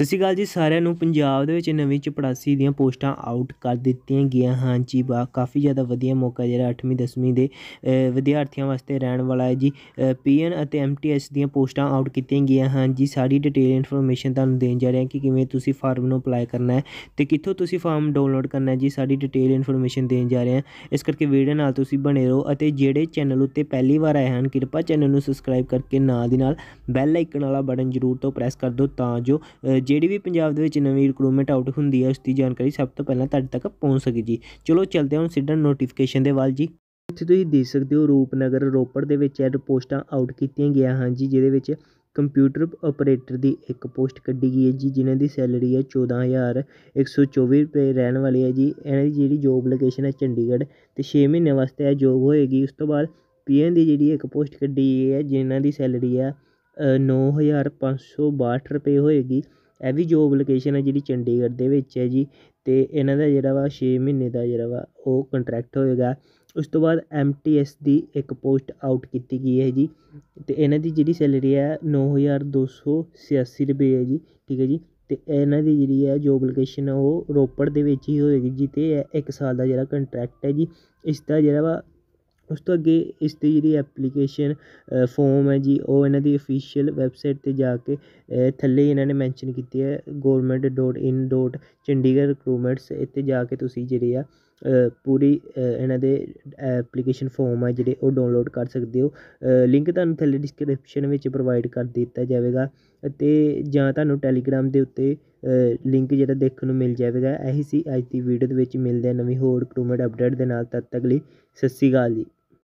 ਸਤਿ ਸ਼੍ਰੀ ਅਕਾਲ ਜੀ ਸਾਰਿਆਂ ਨੂੰ। ਪੰਜਾਬ ਦੇ ਵਿੱਚ ਨਵੀਂ ਚਪੜਾਸੀ ਦੀਆਂ ਪੋਸਟਾਂ ਆਊਟ ਕਰ ਦਿੱਤੀਆਂ ਗਈਆਂ ਹਨ ਜੀ। ਬਾ, ਕਾਫੀ ਜ਼ਿਆਦਾ ਵਧੀਆ ਮੌਕਾ ਜਿਹੜਾ 8ਵੀਂ 10ਵੀਂ ਦੇ ਵਿਦਿਆਰਥੀਆਂ ਵਾਸਤੇ ਰਹਿਣ ਵਾਲਾ ਹੈ ਜੀ। ਪੀਐਨ ਅਤੇ ਐਮਟੀਐਸ ਦੀਆਂ ਪੋਸਟਾਂ ਆਊਟ ਕੀਤੀਆਂ ਗਈਆਂ ਹਨ ਜੀ। ਸਾਰੀ ਡਿਟੇਲ ਇਨਫੋਰਮੇਸ਼ਨ ਤੁਹਾਨੂੰ ਦੇਣ ਜਾ ਰਹੇ ਹਾਂ ਕਿ ਕਿਵੇਂ ਤੁਸੀਂ ਫਾਰਮ ਨੂੰ ਅਪਲਾਈ ਕਰਨਾ ਹੈ ਤੇ ਕਿੱਥੋਂ ਤੁਸੀਂ ਫਾਰਮ ਡਾਊਨਲੋਡ ਕਰਨਾ ਹੈ ਜੀ, ਸਾਰੀ ਡਿਟੇਲ ਇਨਫੋਰਮੇਸ਼ਨ ਦੇਣ ਜਾ ਰਹੇ ਹਾਂ। ਇਸ ਕਰਕੇ ਵੀਡੀਓ ਨਾਲ ਤੁਸੀਂ ਬਣੇ ਰਹੋ ਅਤੇ ਜਿਹੜੇ ਚੈਨਲ ਉੱਤੇ ਪਹਿਲੀ ਵਾਰ ਆਏ ਹਨ, ਕਿਰਪਾ ਚੈਨਲ ਨੂੰ ਸਬਸਕ੍ਰਾਈਬ ਕਰਕੇ ਨਾਲ ਦੀ ਨਾਲ ਬੈਲ ਆਈਕਨ ਵਾਲਾ ਬਟਨ ਜ਼ਰੂਰ ਤੋਂ ਪ੍ਰੈਸ ਕਰ ਦਿਓ ਤਾਂ ਜੋ ਜਿਹੜੀ ਵੀ ਪੰਜਾਬ ਦੇ ਵਿੱਚ ਨਵੀਂ ਰਿਕਰੂਟਮੈਂਟ ਆਊਟ ਹੁੰਦੀ ਹੈ ਉਸ ਦੀ ਜਾਣਕਾਰੀ ਸਭ ਤੋਂ ਪਹਿਲਾਂ ਤੁਹਾਡੇ ਤੱਕ ਪਹੁੰਚ ਸਕੇ ਜੀ। ਚਲੋ ਚੱਲਦੇ ਹਾਂ ਹੁਣ ਸਿੱਧਾ ਨੋਟੀਫਿਕੇਸ਼ਨ ਦੇ ਵੱਲ ਜੀ। ਇੱਥੇ ਤੁਸੀਂ ਦੇਖ ਸਕਦੇ ਹੋ ਰੂਪਨਗਰ ਰੋਪੜ ਦੇ ਵਿੱਚ ਇਹ ਪੋਸਟਾਂ ਆਊਟ ਕੀਤੀਆਂ ਗਈਆਂ ਹਨ ਜੀ ਜਿਹਦੇ ਵਿੱਚ ਕੰਪਿਊਟਰ ਆਪਰੇਟਰ ਦੀ ਇੱਕ ਪੋਸਟ ਕੱਢੀ ਗਈ ਹੈ ਜੀ ਜਿਨ੍ਹਾਂ ਦੀ ਸੈਲਰੀ ਹੈ 14124 ਰੁਪਏ ਰਹਿਣ ਵਾਲੀ ਹੈ ਜੀ। ਇਹਨਾਂ ਦੀ ਜਿਹੜੀ ਜੋਬ ਲੋਕੇਸ਼ਨ ਹੈ ਚੰਡੀਗੜ੍ਹ ਤੇ 6 ਮਹੀਨੇ ਵਾਸਤੇ ਇਹ ਜੋਬ ਹੋਏਗੀ। ਉਸ ਤੋਂ ਬਾਅਦ ਪੀਐਨ ਦੀ ਜਿਹੜੀ ਇੱਕ ਪੋਸਟ ਕੱਢੀ ਗਈ ਹੈ ਜਿਨ੍ਹਾਂ ਦੀ ਸੈਲਰੀ ਹੈ ਅ, 9562 ਰੁਪਏ ਹੋਏਗੀ। ਇਹ ਵੀ ਜੋਬ ਲੋਕੇਸ਼ਨ ਹੈ ਜਿਹੜੀ ਚੰਡੀਗੜ੍ਹ ਦੇ ਵਿੱਚ ਹੈ ਜੀ ਅਤੇ ਇਹਨਾਂ ਦਾ ਜਿਹੜਾ ਵਾ ਛੇ ਮਹੀਨੇ ਦਾ ਜਿਹੜਾ ਵਾ ਉਹ ਕੰਟਰੈਕਟ ਹੋਏਗਾ। ਉਸ ਤੋਂ ਬਾਅਦ ਐਮਟੀਐਸ ਦੀ ਇੱਕ ਪੋਸਟ ਆਊਟ ਕੀਤੀ ਗਈ ਹੈ ਜੀ ਅਤੇ ਇਹਨਾਂ ਦੀ ਜਿਹੜੀ ਸੈਲਰੀ ਹੈ 9286 ਰੁਪਏ ਹੈ ਜੀ, ਠੀਕ ਹੈ ਜੀ ਅਤੇ ਇਹਨਾਂ ਦੀ ਜਿਹੜੀ ਹੈ ਜੋਬ ਲੋਕੇਸ਼ਨ ਉਹ ਰੋਪੜ ਦੇ ਵਿੱਚ ਹੀ ਹੋਏਗੀ ਜੀ ਅਤੇ ਇਹ ਇੱਕ ਸਾਲ ਦਾ ਜਿਹੜਾ ਕੰਟਰੈਕਟ ਹੈ ਜੀ, ਇਸ ਦਾ ਜਿਹੜਾ ਵਾ ਉਸ ਤੋਂ ਅੱਗੇ ਇਸ ਦੀ ਜਿਹੜੀ ਐਪਲੀਕੇਸ਼ਨ ਫੋਮ ਹੈ ਜੀ, ਉਹ ਇਹਨਾਂ ਦੀ ਅਫੀਸ਼ੀਅਲ ਵੈਬਸਾਈਟ ਤੇ ਜਾ ਕੇ ਥੱਲੇ ਇਹਨਾਂ ਨੇ ਮੈਂਸ਼ਨ ਕੀਤੀ ਹੈ government dot in dot Chandigarh recruitments ਇੱਥੇ ਜਾ ਕੇ ਤੁਸੀਂ ਜਿਹੜੇ ਆ ਪੂਰੀ ਇਹਨਾਂ ਦੇ ਐਪਲੀਕੇਸ਼ਨ ਫੋਮ ਹੈ ਜਿਹੜੇ ਉਹ ਡਾਊਨਲੋਡ ਕਰ ਸਕਦੇ ਹੋ। ਲਿੰਕ ਤੁਹਾਨੂੰ ਥੱਲੇ ਡਿਸਕ੍ਰਿਪਸ਼ਨ ਵਿੱਚ ਪ੍ਰੋਵਾਈਡ ਕਰ ਦਿੱਤਾ ਜਾਵੇਗਾ ਅਤੇ ਜਾਂ ਤੁਹਾਨੂੰ ਟੈਲੀਗ੍ਰਾਮ ਦੇ ਉੱਤੇ ਲਿੰਕ ਜਿਹੜਾ ਦੇਖਣ ਨੂੰ ਮਿਲ ਜਾਵੇਗਾ, ਇਹੀ ਸੀ ਅੱਜ ਦੀ ਵੀਡੀਓ ਦੇ ਵਿੱਚ ਮਿਲਦੇ ਹਾਂ ਨਵੀਂ ਹੋਰ ਰਿਕਰੂਟਮੈਂਟ ਅਪਡੇਟ ਦੇ ਨਾਲ, ਤਦ ਤੱਕ ਲਈ ਸਤਿ ਸ਼੍ਰੀ ਅਕਾਲ ਜੀ।